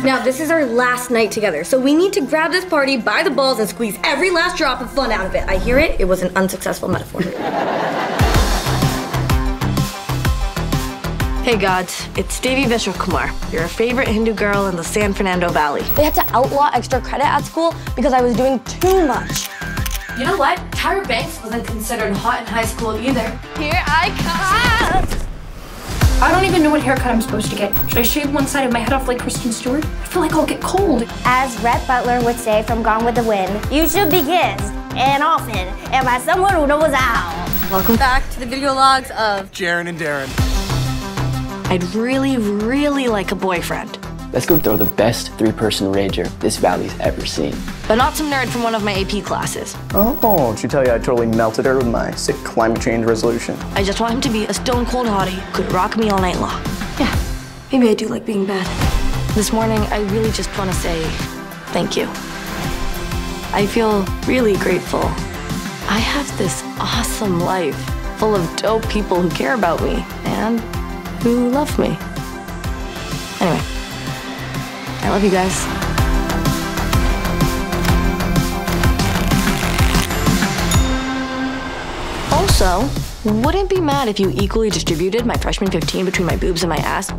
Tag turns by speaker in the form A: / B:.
A: Now, this is our last night together, so we need to grab this party by the balls and squeeze every last drop of fun out of it. I hear it, it was an unsuccessful metaphor.
B: Hey gods, it's Devi Vishwakumar, your favorite Hindu girl in the San Fernando Valley.
A: They had to outlaw extra credit at school because I was doing too much.
B: You know what? Tyra Banks wasn't considered hot in high school either.
A: Here I come!
C: I don't even know what haircut I'm supposed to get. Should I shave one side of my head off like Kristen Stewart? I feel like I'll get cold.
D: As Rhett Butler would say from Gone with the Wind, you should be kissed, and often, and by someone who knows how.
A: Welcome back to the video logs of
E: Jaren and Darren.
B: I'd really, really like a boyfriend.
F: Let's go throw the best three-person rager this valley's ever seen.
B: But not some nerd from one of my AP classes.
G: Oh, did she tell you I totally melted her with my sick climate change resolution?
B: I just want him to be a stone cold hottie who could rock me all night long. Yeah, maybe I do like being bad. This morning, I really just want to say thank you. I feel really grateful. I have this awesome life full of dope people who care about me and who love me. Anyway, I love you guys. Also, wouldn't be mad if you equally distributed my freshman 15 between my boobs and my ass.